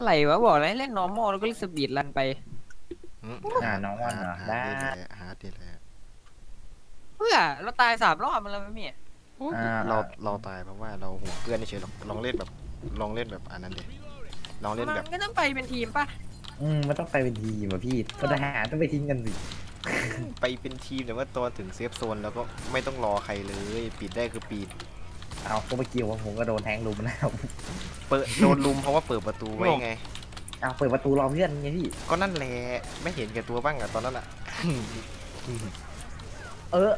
อะไรวะบอกแล้วให้เล่น normal แล้วก็เล่น speed run ไปอืมอ่าน้องวันเหรอหาได้ดีเลยหาดีเลยเพื่อเราตายสามรอบมันแล้วไหมพี่อ่าเราเราตายเพราะว่าเราห่วงเพื่อนเฉยๆหรอกลองเล่นแบบลองเล่นแบบอันนั้นดิลองเล่นแบบมันก็ต้องไปเป็นทีมป่ะอืมมันต้องไปเป็นทีมอะพี่ทหารต้องไปทิ้งกันสิไปเป็นทีมแต่ว่าตอนถึง safe zone แล้วก็ไม่ต้องรอใครเลย ปิดได้คือปิด เอาก็เมื่อกี้ผมก็โดนแทงลุมแล้วเปิดโดนลุมเพราะว่าเปิดประตูไว้ไง เอาเปิดประตูรอเพื่อนไงพี่ ก็นั่นแหละไม่เห็นแก่ตัวบ้างอะตอนนั้นอะเออ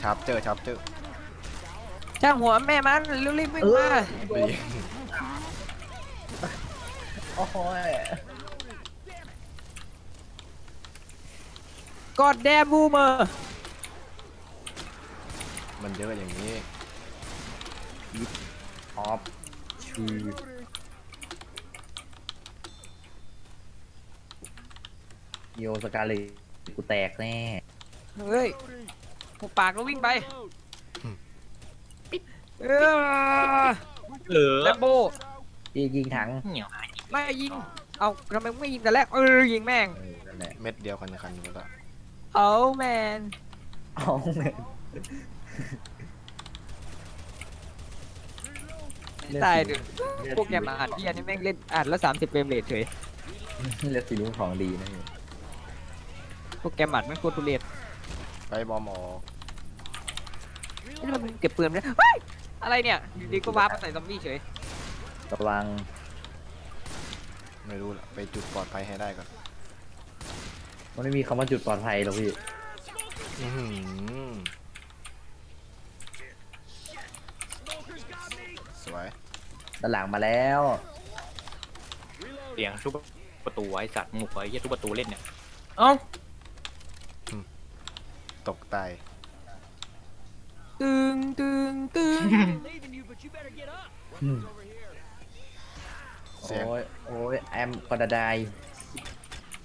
ชาร์ปเจอชาร์ปเจอจ้างหัวแม่มันรีบๆวิ่งมาไปโอ้โหกอดแดบูเมอร์ มันเยอะอย่างนี้ออฟชูโยสกาเลยกูแตกแน่ เฮ้ยหุบปากแล้ววิ่งไปเออเออแลมโบพี่ยิงถังเหนียวไม่ยิง เอาทำไมไม่ยิงแต่แรก เออ ยิงแม่งเออนั่นแหละเม็ดเดียวกันคันอยู่แล้วเอาแมนเอาเลย ตายดิพวกแกมาอ่านพี่อันนี้แม่งเล่นอ่านแล้วสามสิบเฟรมเรทเฉยเลือดสีลุงของดีนะพี่พวกแกหมัดไม่งโคตรทุเรศไปบอมออกนี่มันเก็บปืนไหมเฮ้ยอะไรเนี่ยอยู่ดีก็ว้าร์ปมาใส่ซอมบี้เฉยระวังไม่รู้ละไปจุดปลอดภัยให้ได้ก่อนมันไม่มีคำว่าจุดปลอดภัยหรอกพี่อื้อหือสวย ด้านหลังมาแล้วเสียงทุบประตูไว้สัตว์หมุกไว้เหี้ยทุบประตูเล่นเนี่ยเอ้าตกตายตึงตึงตึงเสียงโอ้ยโอ้ยแอมกอดาได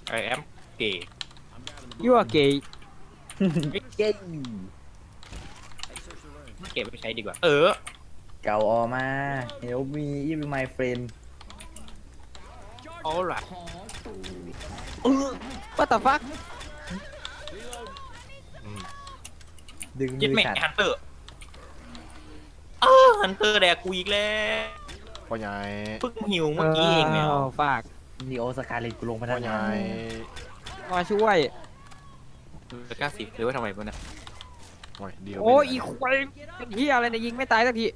ไอแอมเก๋ยั่วเกย์เก้ยเก็บไปใช้ดีกว่า เออ เก่าออกมา Help me if my friend เอาล่ะว่าแต่ฟักอืมดึงยึดมือแม่งฉันฮันเตอร์เออฮันเตอร์แดกกูอีกแล้วพ่อใหญ่เพิ่งหิวเมื่อกี้เองเนี่ยฝากนีโอสกาเลตกูลงมาพ่ทาองใหไหนญ่มาช่วยตะกร้าสิบหรือว่าทำไมวะเนี่ยโอ้ยเดียวโอ้ยไม่อีได้ควายเป็นเฮียอะไรเนี่ยยิงไม่ตายสักที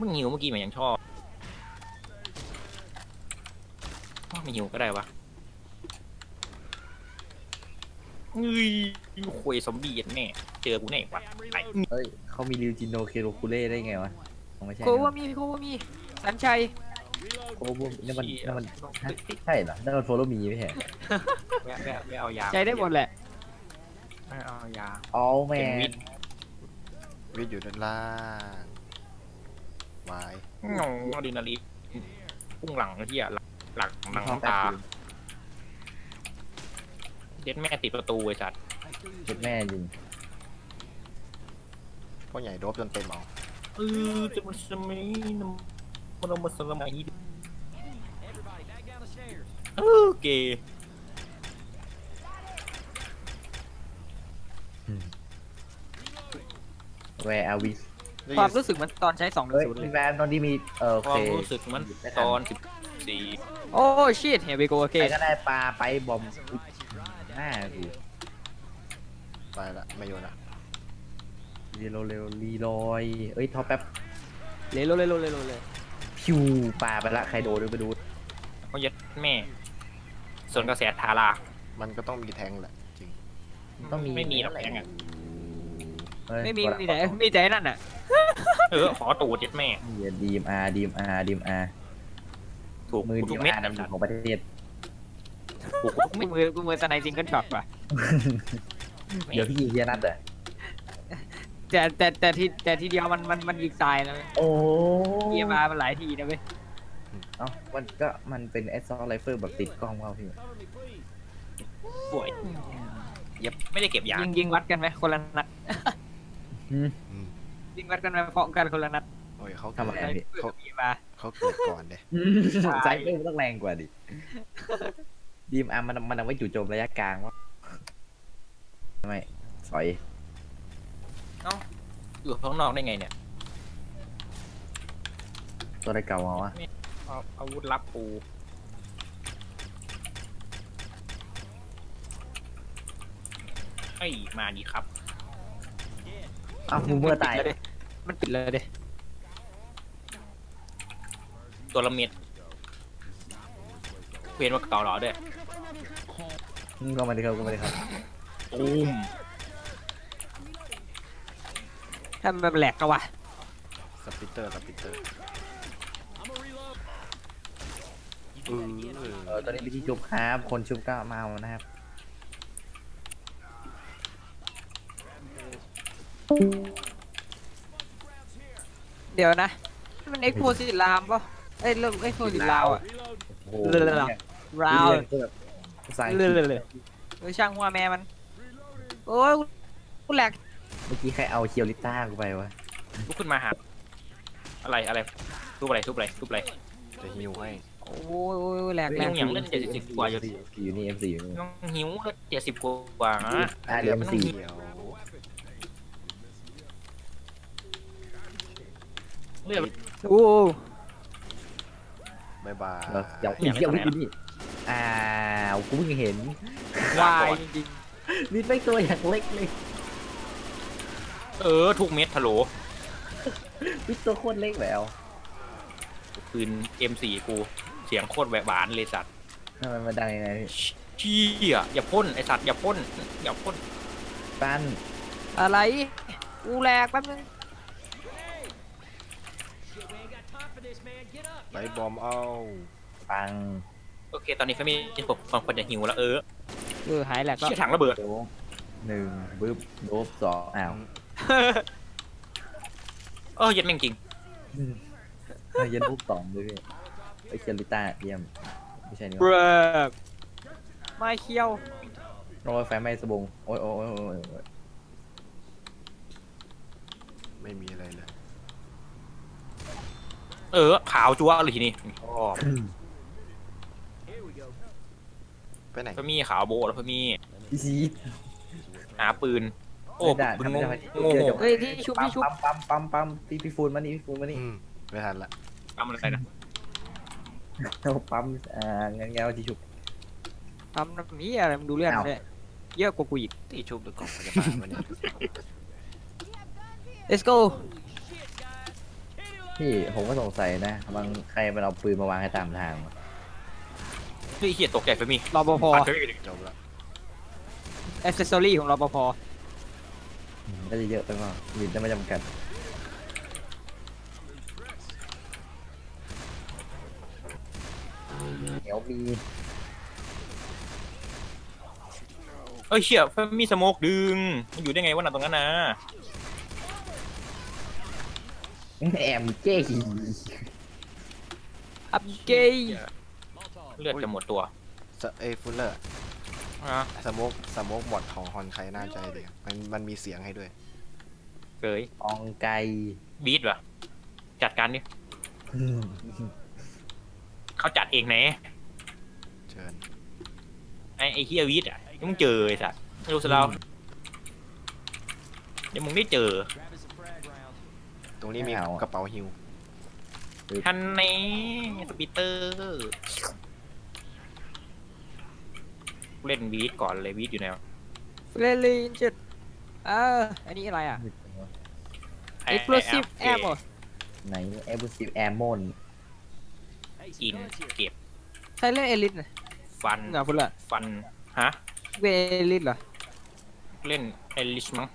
เพิ่งหิวเมื่อกี้มันยังชอบอ้าวไม่หิวก็ได้วะเฮ้ยคุยซอมบี้ยันแม่เจอกูแน่วะไอ้เอ้ยเขามีริวจินโนเคโรคูเล่ได้ไงวะคงไม่ใช่โคว่านะมีโคว่ามีสันชัยโคบุนี่มันเชี่ยนี่มันฮะใช่เหรอนั่นมันโฟโลมีไม่ใช่เหรอแวะแวะแวะเอายาใจได้หมดแหละแวะเอายาอ๋อแมเป็นวินทย์วิทย์อยู่ด้านล่าง วายงงอะดรีนาลีนพุ่งหลังที่อะหลังหลังหลังห้องน้ำตาแป๊บเด็ดแม่ติดประตูไอ้สัตว์เจ็ดแม่ยิงพ่อใหญ่โดบจนเต็มเอาเออจะมันสมัยนมันเอามาสมัยเออเกย์แวร์อาวิสได้ ความยินรู้สึกมันตอนใช้สองหนึ่เฮ้งยศูนย์เลมียแวนตอนที่มีเออโอควาเคมรู้สึกมันตอนสิบสี่โอ้ชิตเฮียไปโกโอเค ใครก็ได้ปลาไปบอมหน้ากูตายละไม่โยนละรีโรเร็วรีลอยเอ้ยท็อปแป๊บเลโลเลโลเลโลเลยพิวปลาไปละใครโดนด้วยไปดูเขายัดแม่ ส่วนกระแสทารามันก็ต้องมีแทงแหละจริง ต้องมี ไม่มีหรอกแข่งอะเอ้ย ไม่มีมีแต่มีแต่นั่นน่ะเออขอตูดยัดแม่ดีมอาร์ดีมอาร์ดีมอาร์ถูกมือกูดีทุกมเม็ดอาร์นะนำหนึ่งของประเทศถูกกูทุกไม่เม็ดมือกูมือสไนจิงเกิลช็อตว่ะเดี๋ยวพี่ยิงเฮียนัดเหรอแต่แต่แต่ทีแต่ทีเดียวมันมันมันยิงตายนะเว้ยโอ้เกียร์มามันหลายทีนะเว้ยเอ้ามันก็มันเป็นแอสซอลไรเฟิลแบบติดกล้องเขาพี่ป่วยเย็บไม่ได้เก็บยายิงยิงวัดกันไหมคนละนัด อืมอืมยิงวัดกันไหมเพาะกันคนละนัดโอ้ยเขาทำอะไรเกิดพี่เขามีมาเขาเกิดก่อนเด้ไซเฟอร์มันต้องแรงกว่าดิดีมอาร์มันมันเอาไว้จู่โจมระยะกลางวะทำไมสอยอยู่ข้างนอกได้ไงเนี่ย ตัวได้เก่ามาวะเอาอาวุธลับกูเฮ้ยมาดีครับ อ้าวมูเมื่อตายมันปิดเลยดิตัวละเม็ดเวียนมาเก่าเหรอด้วยอืมก็มาดิครับก็มาดิครับตูมถ้ามันแหลกก็วะสปิตเตอร์สปิตเตอร์เออเออตอนนี้วิธีชุบครับ คนชุบก็มาเอานะครับ เดี๋ยวนะ มันเอ็กโพสิลามป่ะเอ้ยเรื่องเอ็กโพสิลาวอะโอ้โหเรื่องอะไรราวเรื่องแบบภาษาอังกฤเรื่ษอยเลยเออช่างหัวแม่มัน โอ้ยกูแหลกเมื่อกี้ใครเอาเคียวลิต้ากูไปวะลุกขึ้นมาหาอะไรอะไรทุบอะไรทุบอะไรทุบอะไรจะฮิวให้โอ้ยโอ้ยแหลกแหลยักงอย่างเล่นเจ็ดสิบกว่าอยู่อยู่นี่ M4 อยู่นี่น้องหิวก็เจ็ดสิบกว่านะอ่าเดี๋ยว M4 เดี๋ยว เลือดโอ้บายบายเออเดี๋ยวอีกเดี๋ยววิทย์อยู่นี่อ้าวกูเพิ่งเห็นวายจริงวิทย์ไม่ตัวอย่างเล็กเลย เออทุกเม็ดทะโหลวิทย์ตัวโคตรเล็กแล้วปืน M4 กูเสียงโคตรแหวะหวานเลยสัตว์ทำไมมาดังยังไงพี่เชี่ยอย่าพ่นไอสัตว์อย่าพ่นอย่าพ่นปั้นๆอะไรกูแหลกแป๊บนึง ไบบอมเอาปังโอเค ตอนนี้เขามีผมบางคนจะหิวแล้วเออเออหายแหลกก็เชี่ยถังระเบิดโดบหนึ่งบึ๊บโดบสองอ้าวเออเย็นแม่งจริงเฮ้ยเย็นปุ๊บสองด้วยพี่ไอเคียวลิต้าเยี่ยมไม่ใช่นี่เบรวะกไม่เคี้ยวโอ้ยไฟไหม้สบงโอ้ยโอ้ยโอ้ยโอ้ยโอ้ยไม่มีอะไรเลย เออขาวจั๊วเลยทีนี้อ๋อไปไหนพมีขาวโบะแล้วพมีอีซีหาปืน โอ้ไม่ได้ปืนทำโงไม่งได้โง่เดี๋ยวเฮ้ยที่ชุบปั๊มที่ชุบปั๊มปั๊มปั๊มปั๊มพี่พี่ฟูนมานี่พี่ฟูนมานี่อืมไม่ทันละทำอะไรนะเอาปั๊มอ่าเงี้ยเงี้ยที่ชุบทำน้ำนี้อะไรมึงดูเรื่องอ้าวเลยเยอะกว่ากูอีกที่ชุบหรือกล่องพยาบาลวะเนี่ย let's go พี่ผมก็สงสัยนะบางใครมันเอาปืนมาวางให้ตามทางวะเฮ้ยเฮียตกใจพมีรปภปัดพมีจบละอ c เซสซอรี่ของรปภอืมก็จะเยอะไปเปล่ายินจะไม่จำกัดเดี๋ยวมีเอ้ยเชี่ยพมีสโมกดึงมันอยู่ได้ไงวะน่ะตรงนั้นนะ แอมเจ๊หีอัพเกย์เลือดจะหมดตัวสเอยฟุลเลอร์อะสโมกสโมกบอดของฮอนใครน่าใจเดียวมันมันมีเสียงให้ด้วย เกยอองไก่บีทวะจัดการดิเขาจัดเองไหนเชิญไอไอเฮียวีทอะยังมึงเจอไอ้สัสไม่รู้สิเราเดี๋ยวมึงได้เจอ ตรงนี้มีกระเป๋าฮิวทันนี้สปีเตอร์เล่นวีทก่อนเลยวีทอยู่ไหนวะเรลลินจุดเอออันนี้อะไรอะไอ้ explosive ไอ้ ammo ไหนเอ l ูซิฟแอร์มอนอินเก็บใช่เล่นเอลิทนะฟันเหงาพุ่นละฟันฮะเวเอลิทเหรอเล่นเอลิชมั้ง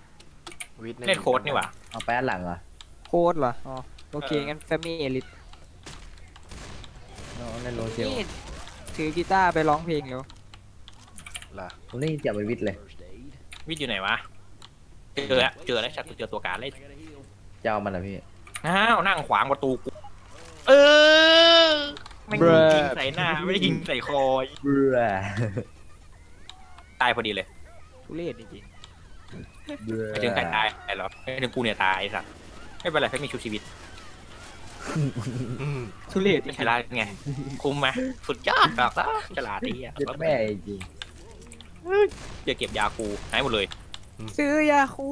วิทย์เล่นโค้ดนี่หว่าเอาแป๊ดหลังเหรอโค้ดเหรอ อ๋อ โอเคเอองั้นแฟมิเอลิทเอาเล่นโรเชลนี่ถือกีตาร์ไปร้องเพลงแล้วล่ะผมนี่จับไปวิทย์เลยวีทอยู่ไหนวะ เจอแล้วเจอแล้วชัดกูเจอตัวการเลยจะเอามันเหรอพี่ อ้าวนั่งขวางประตูกู เออไม่ง Bruh ยิงใส่หน้า ไม่ได้ยิงใส่คอยเบื่อตายพอดีเลยทุเรศจริงเบื่อไม่ถึงใครตายไอ้หรอไม่ถึงกูเนี่ยตายไอ้สัส ไม่เป็นไรแค่มีชูชีวิตอืมทุเรศฉลาดไง คุมไหมสุดยอดแบบนะฉลาดดีอะเจ็ดแม่จริงจะเก็บยากูหายหมดเลย ซื้อยาคู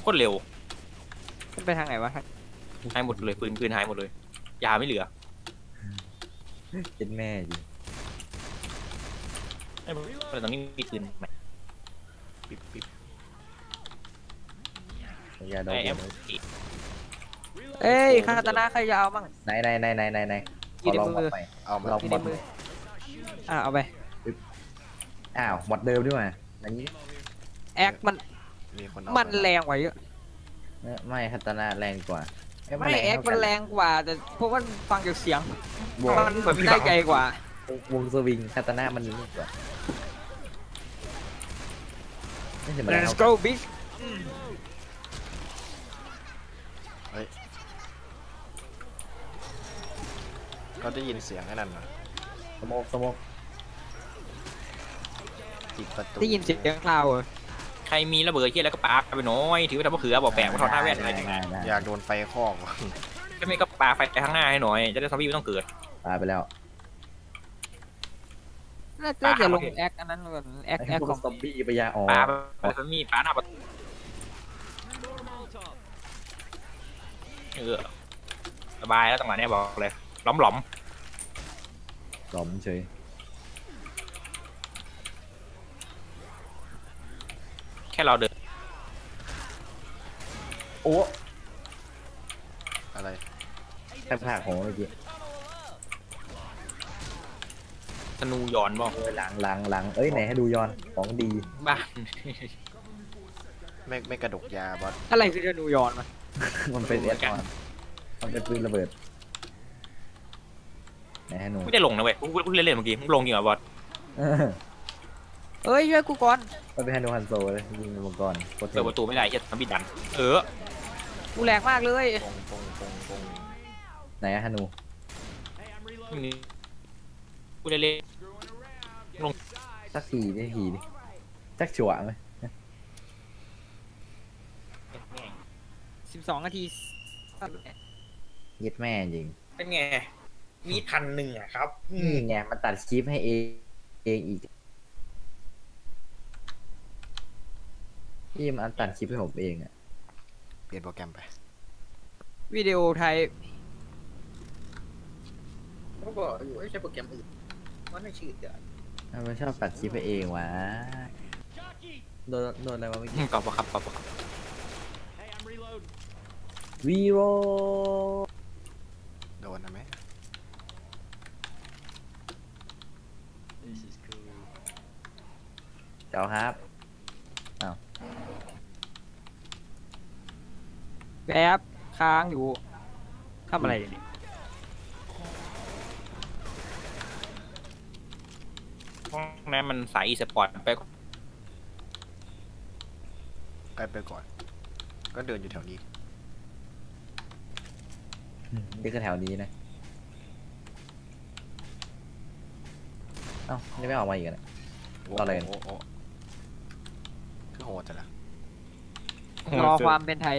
โคตรเร็วมันไปทางไหนวะหายหมดเลยปืนปืนหายหมดเลย ยาไม่เหลือเจ็ดแม่จริงไอ้พวกตรงนี้มีปืนไหมปิ๊บปิ๊บ ยาดอกไอเอฟเอ้ยคาตานาใครจะเอามั่งไหนไหนไหนไหนไหนไหนขอยู่อในลองมืหมอดไปเอามาลองที่หมในดมืออะเอาไปอ้าวหมดเดิมด้วยอันนี้แอคมันมีคนเอามันไปแรงกว่าเยอะไม่คัตนาแรงกว่าเยไม่แอคเท่ามันกัแรงกว่า แต่เพราะว่าฟังจากเสียงวงมันได้ไกลกว่าวงสวิงคัตนามันนี่กว่าไม่ใช่มาแล้ว Let's go bitch ก็ได้ยินเสียงไอ้นั่นนะสโมกสโมกปิดประตูได้ยินเสียงคลาวเหรอใครมีระเบิดเฮียแล้วก็ปาไปน้อยถือว่าทำมะเขือบอกแปลกว่าทอดหน้าแว่นอะไรเนี่ยได้ได้อยากโดนไฟคอกว่ะถ้าไม่ก็ปาไฟไปข้างหน้าให้หน่อย จะได้ซอมบี้ไม่ต้องเกิดตายไปแล้วน่าจะจะลงแอคอันนั้นก่อนแอคแอคพวกของซอมบี้ไปยาอ๋อปาไปซอมบี้ปาหน้าประตู เออสบายแล้วจังหวะเนี้ยบอกเลยหล้อมหลอมหลอมเฉยๆแค่เราเดินโอ้อะไรแค่ผากของเมื่อกี้ธนูย้อนบอกเอ้ยหลังหลังหลังเอ้ยไหนให้ดูย้อนของดีบ้าไม่ไม่กระดกยาบอสอะไรคือธนูยอนมา มันเป็นเอสออนมันเป็นปืนระเบิดไหนให้หนูไม่ได้ลงนะเว้ยกูเล่นๆเมื่อกี้มึงลงจริงเหรอบอสเออเอ้ยช่วยกูก่อนมันเป็นให้หนูฮันโซเลยยิงมังกรโคตรเปิดประตูไม่ได้เฮียซอมบี้ดัน เออกูแรงมากเลยปงปงปงปงไหนอะฮันนูกูได้เล่นสักทีได้ทีดิจักชัวร์ไหม 12นาทีเย็ดแม่จริง เป็นไง มีพันหนึ่งอะครับ นี่ไงมันตัดคลิปให้เองเองอีกพี่มันตัดคลิปให้ผมเองอะเปลี่ยนโปรแกรมไป วิดีโอไทยก็บอกอยู่ใช้โปรแกรมอื่นว่าไม่ชื่อเดี๋ยวทำไมชอบตัดคลิปให้เองวะ โดนโดนอะไรวะเมื่อกี้กอบครับกอบครับ วีโรโดนนะไหมเจ้าครับแป๊บค้างอยู่ทำอะไรอยู่เนี่ยห้องนั้นมันสายอีสปอร์ตไปไปไปก่อน ก็เดินอยู่แถวนี้ นี่คือแถวนี้นะ เอ้านี่ไม่ออกมาอีกนะโอ้อะไรโอ้โอ้คือโหดจังละรอความเป็นไทย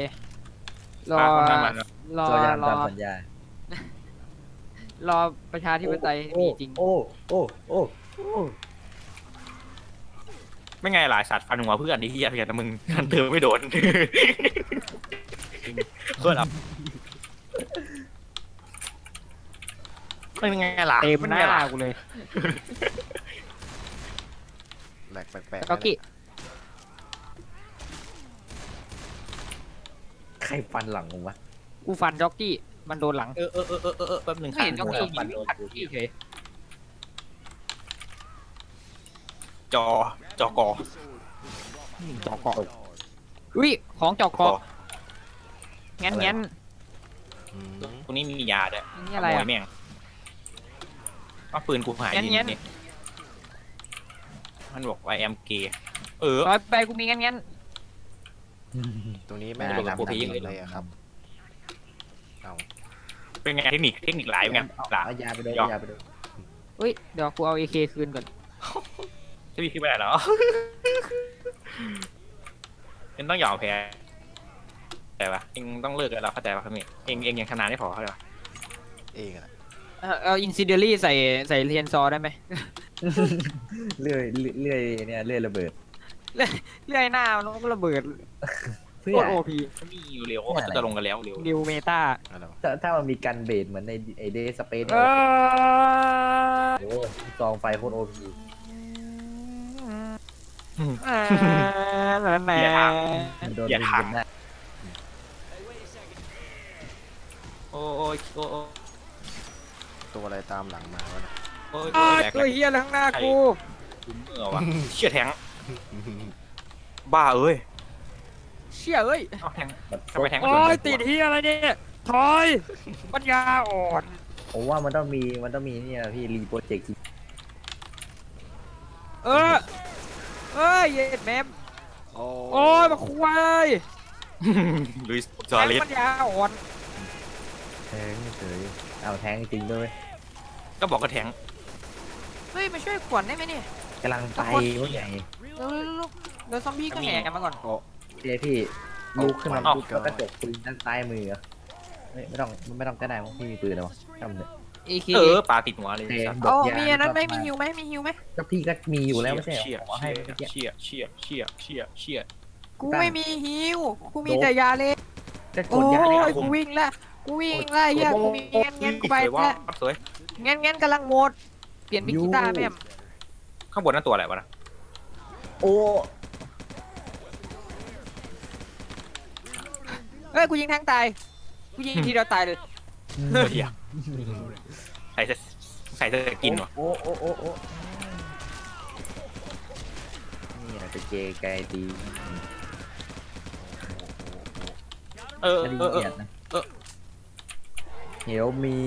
รอ รอตัวยามรอตามสัญญารอประชาธิปไตยมีจริงโอ้โอ้ โอ้ โอ้ ไม่ไงหลายสัตว์ฟันหัวเพื่อนที่เฮียเพียงแต่มึงทันเธอไม่โดนเพื่อนอะ เป็นไงล่ะเต็มเป็นหไงน้าล่ะกูเลยแหลกแปลกแล้วๆก็นะกิใครฟันหลังผมวะกูฟันจ็อกกี้ มันโดนหลัง เออเออเออเออเออแป๊บหนึงไม่เห็นจ็อกกี้ฟัยินงโดนขัดกี้เฉยจอ จอกอจอกออุ้ย ของจอกองั้นงั้นอืมตรงนี้มียาด้วยนี่อะไรขโมอะยแม่ง ว่าปืนกูหายงั้นดีงั้นนี่มันบอกว่าแอมเกย์เออร้อยไปกูมีงั้นงั้นตรงนี้ไม่ไม่ได้ได้นำนำทางทางเลยอะครับเอาเป็นไงเทคนิคเทคนิคหลายเป็นไงเอาหลาเอายาไปโดนยอมเอายาไปโดนอุ้ยเดี๋ยวกูเอาเอเคคืนก่อนจะมีขึ้นไปไหนเหรอยังต้องยอมแพ้แต่ปะเองต้องเลิกกับเราเข้าใจปะครับมี่เองเองยังชนะไม่พอเข้าใจปะเองอะ เอาเอาอินซิเดอรี่ใส่ใส่เทียนซอได้ไหมเลื่อยเลื่อยเนี่ยเลื่อยระเบิด เลื่อยหน้ามันก็ระเบิดเพื่โคอตรโอพีนี่เร็วเขาจะลงกันแล้วเร็วนิวเมตาอะไรวะถ้าถ้ามันมีกันเบสเหมือนในไอเดสเปนเออโอ้ซองไฟโคตรโอพีอ่านั่นแหละโดนอย่าดึงถามจนหน้าโอ้โอ้ยโอ้โอ้ ตัวอะไรตามหลังมาวะเนี่ยโอ้ยอ้าวแหลกตัวเฮียอะไรข้างหน้ากูเมื่อวะเชี่ยแทงบ้าเอ้ยเชี่ยเอ้ยเอาแทงแบบทำไมแทงโอ้ยติดเฮียอะไรเนี่ยถอยปัญญาอ่อนผมว่ามันต้องมีมันต้องมีเนี่ยพี่รีโปรเจกต์เออเอ้ยเย็ดแมมโอ้โอ้ยมาควายลุยส์จอร์ลิสปัญญาอ่อนแทงเฉยเอาแทงจริงด้วย ก็บอกก็แทงเฮ้ยมาช่วยขวัญได้ไหมเนี่ยกำลังไปว่าไงเร็วๆๆเดี๋ยวซอมบี้ก็แห่กันมาก่อนโอ้เจ๊พี่ลุกขึ้นมาปุ๊บแล้วก็จกปืนด้านซ้ายมือไม่ไม่ต้องไม่ต้องก็ได้มั้งพี่มีปืนแล้วทำเนี่ยอีเคเออปลาติดหัวเลยเตะสัตว์ดโอ้อกยามีอันนั้นไหมก็มีฮิวไหมมีฮิวไหมก็พี่ก็มีอยู่แล้วไม่ใช่เหรเชี่ยอขอให้เมื่อกี้เชี่ยเชี่ยเชี่ยเชี่ยเชี่ยเชี่ย กูไม่มีฮิวกูมีแต่ยาเล็กก็กโอ้ดยาเลยยกูวิ่งละกูวิ่งละเฮียกูมีเงี้ยเงี้ยกูไปสวยว่าละสวยเงี้ยเงี้ยกำลังหมด เปลี่ยนบิกิต้าแม่มข้างบนนั่นตัวอะไรวะนะโอ้เอ้ยกูยิงแทงตาย กูยิงทีเดียวตายเลย เฮียใส่เสื้อใส่เสื้อกินวะโอ้โอ้โอ้โอ้นี่แหละเป็นเจไกลดีเออคดีเออเอเกีอยดนะเออเหียวมี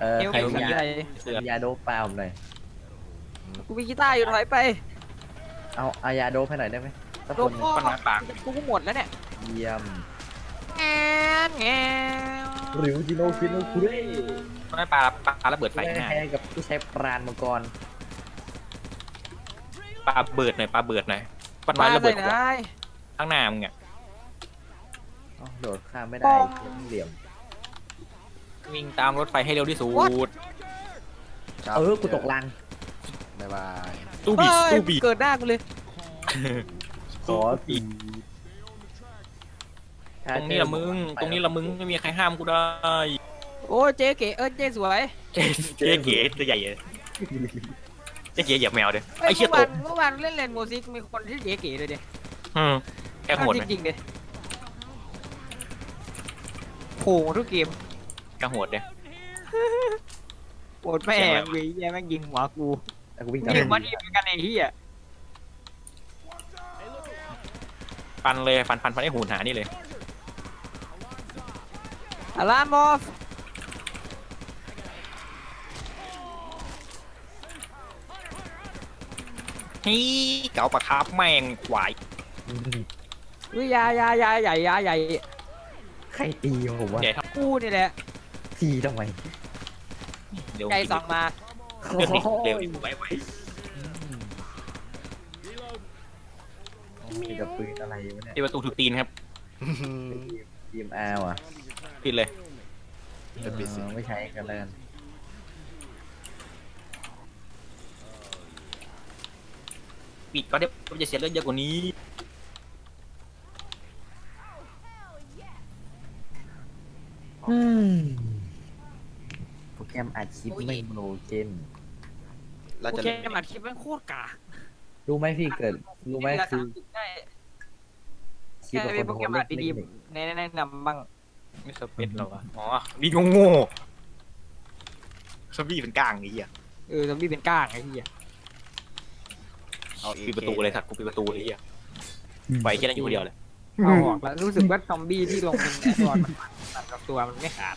เอ่อเอวใครมีมีอะไรยาใครมียาโดปเปล่าผมหน่อยกูมีกีตาร์อยู่ถอยไป เอาเอายาโดปให้หน่อยได้ไหมสักโดคนนหนึ่งพ่อปันน้อยปากกูก็หมดแล้วเนี่ยเยี่ยมแงนแงนหริวจิโนฟิโนคุเร่น้อยปลาปลาระเบิดไฟแพ้ง่ายกับผู้ใช้ปราณมังกรปลาเบิดหน่อยปลาเบิดหน่อยปันน้มาอยระเบิใส่ดหัวนายข้างหน้ามึงอะอ้าวโดดข้ามไม่ปได้องเหลี่ยม วิ่งตามรถไฟให้เร็วที่สุดครับเออกูตกลังบ๊ายบายตู้บีเฮ้ยตู้บีเกิดหน้ากูเลยขอปีตรงนี้ละมึง ตรงนี้ละมึงไม่มีใครห้ามกูได้ โอ้ยเจ๊เก๋เออเจ๊สวยเจ๊เจ๊เก๋ตัวใหญ่เลยเจ๊เก๋เหยียบแมวเลยเอ้ไอ้ยเชี่ยเมื่อตวากนเมื่อวานเล่นเลนโมซิกมีคนที่เจ๊เก๋เลยเด็อืมแค่โหดจไหมริงๆเด็โผล่ทุกเกม แค่โหดเลยโหดแม่งเลยแย่แม่งยิงหัวกูแล้วกูวิ่งยิงมาทีเหมือนกันไอ้เหี้ยฟันเลยฟันฟันฟันไอ้หูหานี่เลยอารามอฟฮีเก๋าปะครับแม่งควายอุ้ยยายายาใหญ่ยาใหญ่ใครตีผมวะใหญ่เท่ากูนี่แหละ ตีทำไมเร็วไก่สองมาเร็วดิเร็วดิไว้ไว้มีกับปืนอะไรวะเนี่ยที่ประตูถูกตีนครับทีมอาร์ว่ะปิดเลยจะปิดสิเออไม่ใช้กันแล้วกันปิดก็ได้มันจะเสียเลือดเยอะกว่านี้โปร แกรมอัดคลิปไม่โมโนเจนเรากูจะแค่มาคลิปแม่งโคตรกากรู้ไหมพี่เกิด รู้ไหมเวลาคือสามสิบได้คลิปแค่กับเป็นคโปรนแกรมโหอัดเล่นดีเล่นๆแนะนำบ้างไม่สเปนหรอวะอ๋อดีโง่โง่ซอมบี้เป็นกลางไอ้เหี้ยเออซอมบี้เป็นก้างไอ้เหี้ยเอาปิดประตูเลยสัตว์กูปิดประตูเลยไอ้เหี้ยไปแค่นั้นอยู่คนเดียวเลยเอาออกแล้วรู้สึกว่าซอมบี้ที่ลงเป็นแอดวอนมันตัดกับตัวมันไม่ขาด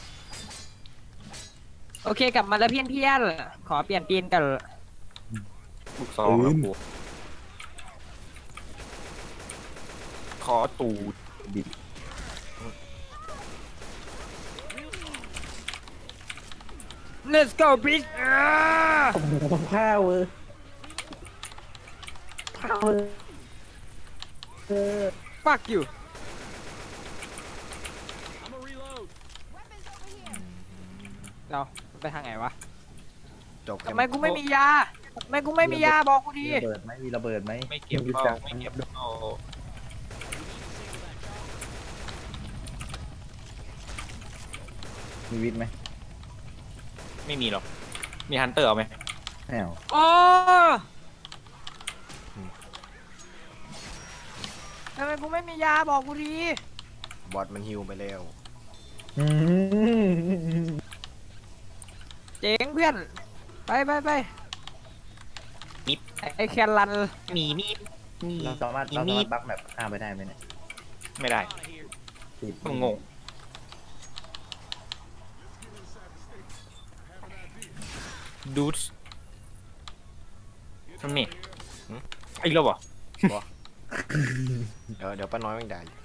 โอเคกลับมาแล้วเพี้ยนเพี้ยนขอเปลี่ยนปีนกันลูกซองอืม ครับขอตูดบิดเลสโก้บริชโอ้โหข้าวเว้ยข้าวเว้ยเออฟักอยู่ I'm a reload. เรา ไปทางไหนวะจบทำไมกูไม่มียาทำไมกูไม่มียาบอกกูดีมีระเบิดไหมมีระเบิดไหมไม่เก็บเป้าไม่เก็บเป้ามีวิทย์ไหมไม่มีหรอกมีฮันเตอร์เอาไหมไม่เอาโอ้ทำไมกูไม่มียาบอกกูดีบอดมันฮิวไปแล้วอืม เจ๋งเพื่อน ไปไปไปไอ้ไอ้แคนรันมีมีดมีเราสามารถมีเรามีสามารดถบักแบบข้ามไปได้ไหมเนี่ยไม่ได้ติดมึงงงดูดมันนี่ไอ้เราเหรอเดี๋ยวเดี๋ยวป้าน้อยแม่งด่าอยู่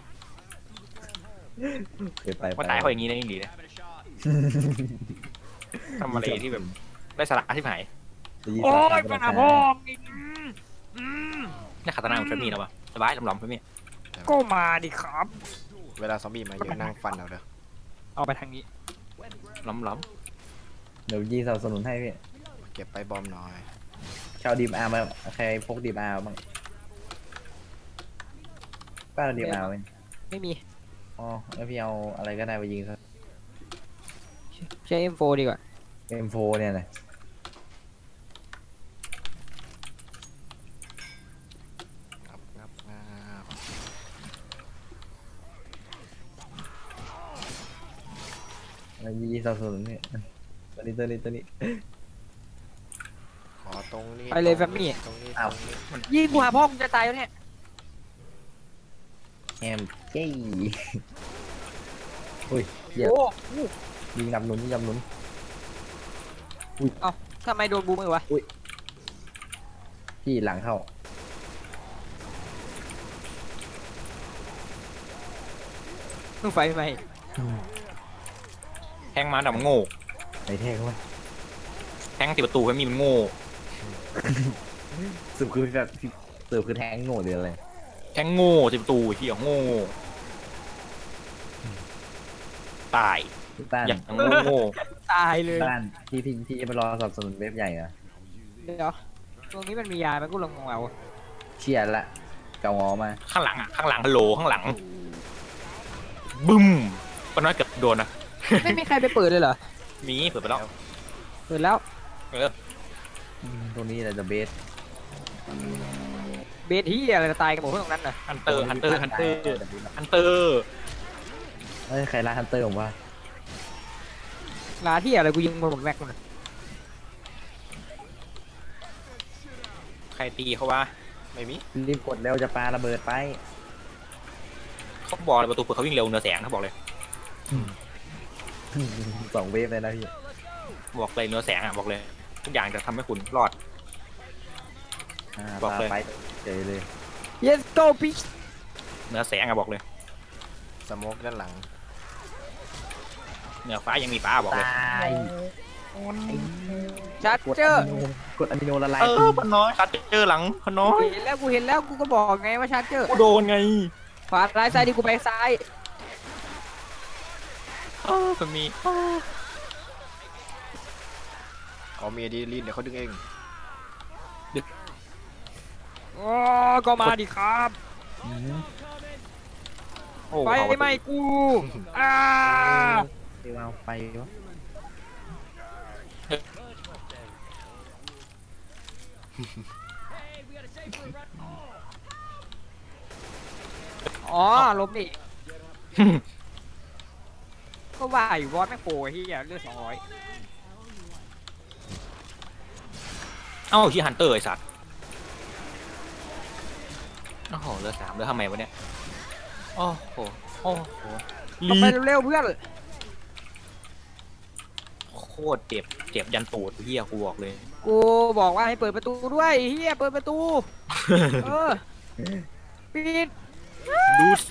เกิดไปว่าตายเขาอย่างนี้นะยิ่งดีนะ ทำอะไรที่แบบได้สาระที่หายโอ้ยปัญหาพ่อมอีกอืมนี่ขัตนาของเฟรมมี่แล้วปะสบายลำๆเฟรมมี่ก็มาดิครับ เวลาซอมบี้มาเยอะนั่งฟันเอาเด้อเอาไปทางนี้ล้ำล้เดี๋ยวยีสนับสนุนให้พี่ เก็บไปบอมหน่อยชาวดีมอาร์มาใครพกดีมอาร์บ้างป้าเราดีมอาร์ไหมไม่มี อ๋อแล้วพี่เอาอะไรก็ได้ไปยิงซะใช้ M4 ดีกว่า M4 เนี่ยนะงับงับงับแล้วยีสนับสนุนพี่ตัวนี้ตัวนี้ตัวนี้ ขอตรงนี้ไปเลยแฟมมี่ ตรงนี้อ้าวตรงนี้ยิงกูหาพ่อมึงจะตายแล้วเนี่ยแฮมเจ้ยอุ้ยเหี้ยโอ้ยิงนำหนุนยิงนำหนุน ทำไมโดนบูมอีกวะพี่หลังเข้ามึงไฟไหมำแทงมาแต่มันโง่ไอ้เท่เขาแทงติดประตูเฟรมมี่มันโง่สืบคือแบบสืบคือแทงโง่หรืออะไรแทงโง่ติดประตูที่โง่ตายบ้านอย่างโง่โง่ตายเลยบ้านที่พี่พี่จะไปรอสนับสนุนเว็บใหญ่เหรอเดี๋ยวตรงนี้มันมียาไหมกูลองงงเอาเชียร์ละเกางอมาข้างหลังอะข้างหลังฮัลโหลข้างหลัง บึ้มป้าน้อยเกือบโดนนะไม่มีใครไปเปิดเลยเหรอมีเปิดไปแล้วเปิดแล้วเอออืมตรงนี้แหละจะเบสเบสที่อะไรจะตายกันหมดตรงนั้นน่ะ Hunter Hunter Hunter Hunter เฮ้ยใครล่า Hunter ผมว่า ลาที่อะไรกูยิงหมดแม็กมันใครตีเขาวะไม่มีรีบกดเร็วจะปาระเบิดไปเขาบอกเลยประตูเปิดเขาวิ่งเร็วเหนือแสงเขาบอกเลยสองเวฟเลยนะพี่บอกเลยเหนือแสงอะบอกเลยทุกอย่างจะทำให้คุณรอดอ่าบอกเลย ปาไปเจอเลยเยสโกพิชเหนือแสงอะบอกเลย สโมกด้านหลัง เหนือฟ้ายังมีฟ้าบอกเลย ตายชัดกดเจออะมิโนกดอะมิโนละลายเออพน้อยชัดเจอหลังพน้อยเห็นแล้วกูเห็นแล้วกูก็บอกไงว่าชัดเจอกูโดนไงขวาซ้ายซ้ายดีกูไปซ้ายเออมันมีเอออ๋อมีอะดรีนาลีนเดี๋ยวเขาดึงเองอ๋อก็มาดิครับอืมโอ้ไฟเอาประตูไหม้กูอ่า เดี๋ยวเอาไปวะอ๋อลบนี่ก็ว่าอยู่วอสแม่งโปรไอ้ที่เลือดสองร้อยเอ้าที่ฮันเตอร์ไอ้สัตว์โอ้โหเหลือสามเหลือทำไมวะเนี่ยโอ้โหโอ้โหเอาลีไปดเร็วๆเพื่อนโค ตรเจ็บเจ็บยันตูดเฮียกูบอกเลย กูบอกว่าให้เปิดประตูด้วยเฮียเปิดประตู เออปิดดูส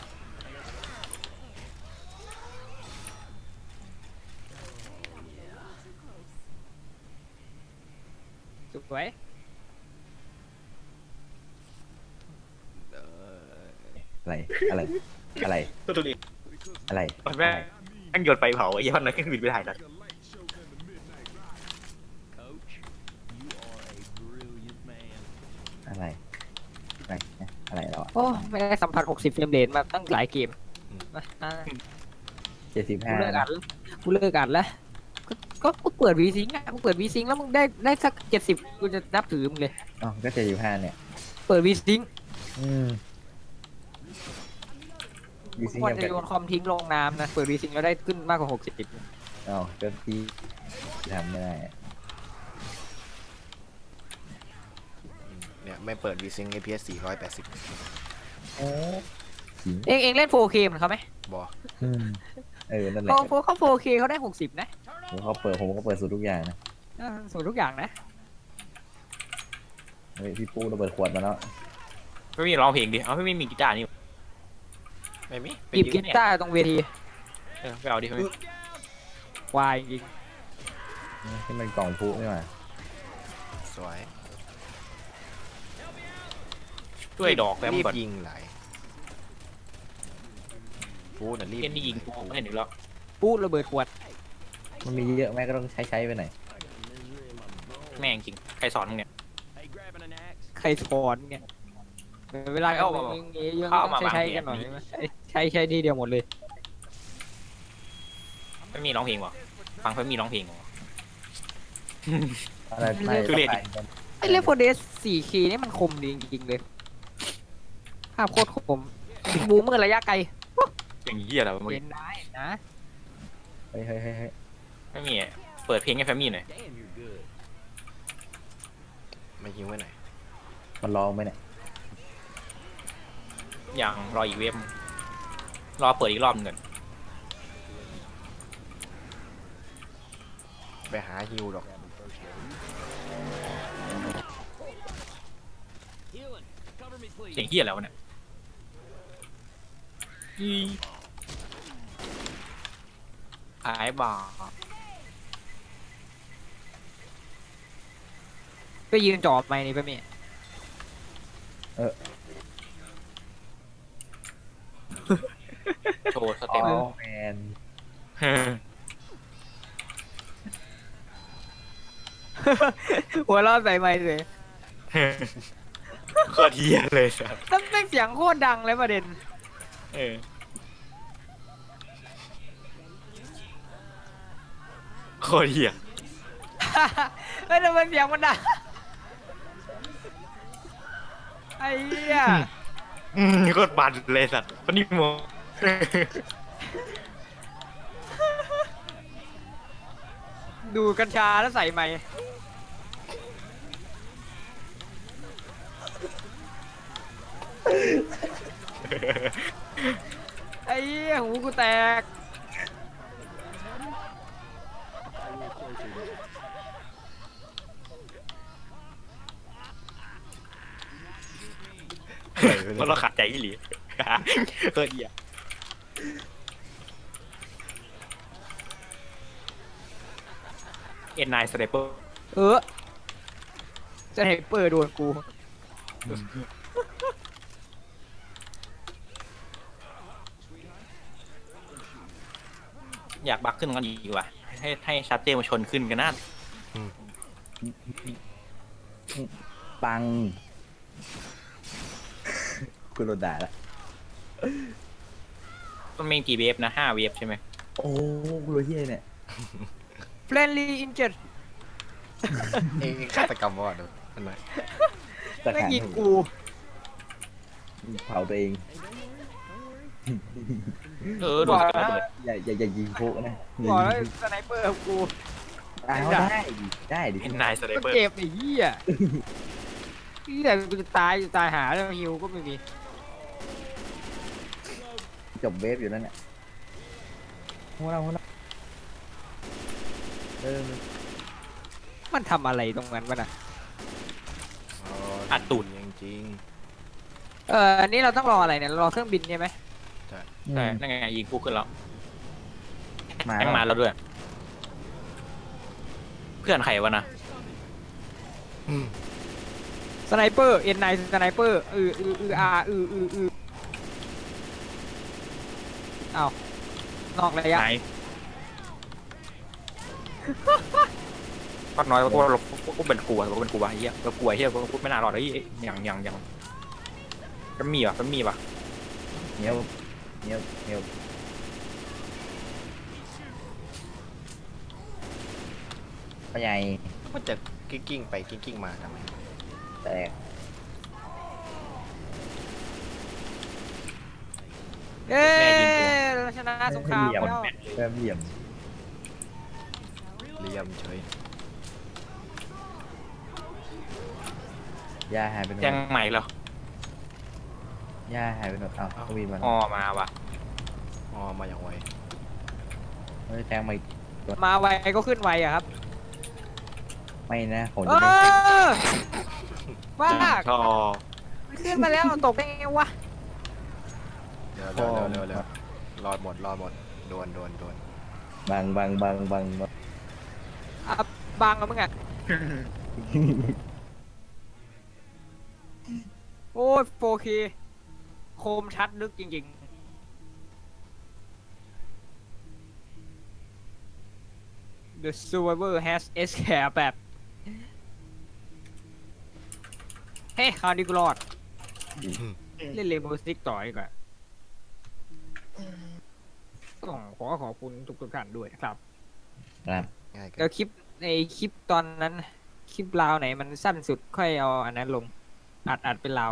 สวยอะไร อะไร อะไร ตัวตัวนี้อะไรมันแม่งแม่งโยนไฟเผาไอ้เหี้ยมันเลยเครื่องบินไม่ได้นะ อะไรนะอะไรแล้วอะ โอ้ ไม่ได้สัมผัส 60 frame rate มาตั้งหลายเกมมาอะเจ็ดสิบกูห้าเลิกอัดแล้วกูเลิกอัดแล้วก็ก็กูเปิด V-Sync อะกูเปิด V-Sync แล้วมึงได้ได้สัก70กูจะนับถือมึงเลยอ๋อก็เจ็ดสิบห้าเนี่ย เปิด V-Sync อืม V-Sync ควรยังจะเป็นโยนคอมทิ้งลงน้ำนะ เปิด V-Sync แล้วได้ขึ้นมากกว่า60อ๋อก็ที่ทำไม่ได้อะเนี่ยไม่เปิด VSync APS 480โอ้ขิง เองเองเล่น 4K เหมือนเขาไหมบออืมเออนั่นแหละเขาเขา 4K เขาได้60นะผมเขาเปิดผมก็เปิดสุดทุกอย่างนะอ่าสูงทุกอย่างนะเฮ้ยพี่ปูระเบิดขวดมาแล้วไม่มีร้องเพลงดิเอาไม่มีกีตาร์นี่ไม่มีไปหยิบยืกีนตาร์ตรงเวทีเออไปเอาดิเฮ้ยวายจริงที่มันกล่องพุไม่มาสวย ช่วยดอกแล้วรีมึงบก่อนยิงไหลายพูดน่ะรีบเอ็นนี่ยิงกูไม่เห็นอีกแล้วปูระเบิดขวด มันมีเยอะแม่ก็ต้องใช้ใช้ไปหน่อยแม่งจริง ใครสอนมึงเนี่ย ใครสอนเนี่ยเวลาเอาเอามามึงเยอะๆเอาต้องมาใช้มาใช้กันหน่อยเนี่ยใช่ไหมใช้ใช้ใช้ทีเดียวหมดเลยไม่มีร้องเพลงวะฟังเพิ่มมีร้องเพลงวะอะไรไม่ทุเรศไอ้เลฟโฟเดส 4K นี่มันคมดีจริงๆเลย ภาพโคตรคมบูมเมื่อระยะไกลอย่างเหี้ยอะไรวะมึงเห็นได้นะเฮ้ยเฮ้ยเฮ้ยเฮ้ยไม่มีอะเปิดเพลงให้แฟมมี่หน่อยมายิงไว้หน่อยมันลองไหมเนี่ยอย่างรออีกเว็บรอเปิดอีกรอบหนึงก่อนไปหาฮิวดอกเสียงเหี้ยอะไรวะเนี่ย อีขายบาร์ไปยืนจอบไม่นี่ไปะเมียโชว์สอ๋เต็ปอแมนหัวเราะใส่ไม่เลยโคตรเหี้ยเลยสัสตั้งแต่เสียงโคตรดังเลยประเด็น เออ โคตรเหี้ยเฮ้ยทำไมเสียงมันดังไอ้เหี้ยอืมโคตรบันเลยสัตว์วันนี้โมดูกัญชาแล้วใส่ไม้ไอ้เหี้ยหู กูแตกเพราะเราขัดใจอีหลีโคตรเหี้ยเอ็นไนสไนเปอร์เออจะเห็นเปิดโดนกู อยากบักขึ้นกันอีกว่ะให้ให้ชัดเจนมาชนขึ้นกันนะปังกูโดนด่าละมันมีกี่เวฟนะห้าเวฟใช่ไหมโอ้กูรู้เฮียเนี่ยเฟรนลี่อินเจ r เองเองฆาตกรรมวะเดี๋ยวอันไหนตะไม่ขางยิงกูเผาตัวเอง เออโดนสะเบิดอย่าอย่าอย่ายิงโคนะบอกแล้วสไนเปอร์ของกู อ้าวได้ดิได้ดิเอ็นไนสไนก็เปอร์เจ็บไอ้เหี้ยเหี้ยกูจะตายจะตายหาแล้วฮิวก็ไม่มีจบเวฟอยู่นั่นแหละหัวเราหัวเราเออมันทำอะไรตรงนั้นวะน่ะ อัดตูดจริงเอออันนี้เราต้องรออะไรเนี่ย รอเครื่องบินใช่ไหม ใช่นั่นไงยิงกูขึ้นแล้วมาแม่งมาแล้วด้วย เพื่อนใครวะนะสไนเปอร์เอ็นไนสไนเปอร์อืออืออืออาร์อืออืออือเอานอกระยะไหนก็น้อยว่าเราก็เป็นกลัวเราเป็นกลัวไอ้เหี้ยเรากลัวไอ้เหี้ยเราพูดไม่น่ารอดเลยอย่างอย่างอย่างก็มีว่ะก็มีว่ะเนี้ย วเนี้ยวเนี้ยวพ่อใหญ่มันจะกิ้งกิ้งๆไปกิ้งกิ้งๆมาทำไมแตกเอ้เราชนะสงครามเหลี่ยมแล้วเริ่มเหลี่ยมเรียมเฉยย่าหายไปหนแจ้งดใหม่เหรอ ย่าหายไปหนดอ้าวทวีมันอ๋อมาว่ะอ๋อมาอย่างไวเฮ้ยแจงไม่มาไวก็ขึ้นไวอะครับ ไม่นะผมเอจะไม่อว่าชอขึ้นมาแล้วตกได้ไงวะเร็วเร็วเร็วเร็วเร็วรอดหมดรอดหมดโดนโดนโดนบังบังบังบังบังอะบางกับมึงอะโอ้ย 4K โคมชัดลึกจริงๆ The survivor has escaped แบบ เฮ้ยคราวนี้กูรอด เล่นเลโมซิกต่อดีกว่าต้องขอขอบคุณทุกทุกๆท่านด้วยนะครับ ครับง่ายเกิเดี๋ยวนคลิปในคลิปตอนนั้น คลิปลาวไหนมันสั้นสุดค่อยเอาอันนั้นลง อัดอัดเป็นลาว